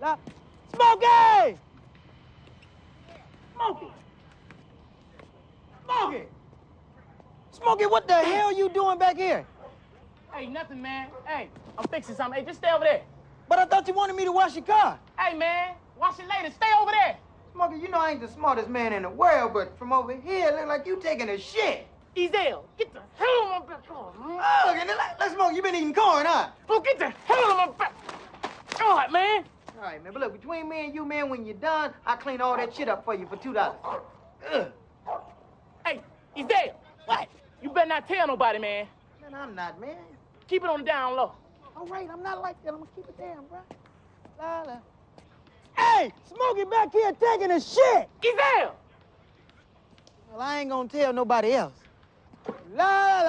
la. Smokey! Smokey! Smokey! Smokey, what the hell you doing back here? Hey, nothing, man. Hey, I'm fixing something. Hey, just stay over there. But I thought you wanted me to wash your car. Hey, man, wash it later. Stay over there. Smokey, you know I ain't the smartest man in the world, but from over here, it look like you taking a shit. Ezal, get the hell on my back. Come on, man. Oh, let, let's smoke. You been eating corn, huh? Oh, get the hell on my back. God, man. All right, man. But look, between me and you, man, when you're done, I clean all that shit up for you for two dollars. Ugh. Hey, there. What? You better not tell nobody, man. Man, I'm not, man. Keep it on the down low. Oh, all right, I'm not like that. I'm gonna keep it down, bro. La la. Hey, Smokey back here taking a shit. Ezal. Well, I ain't gonna tell nobody else. La la.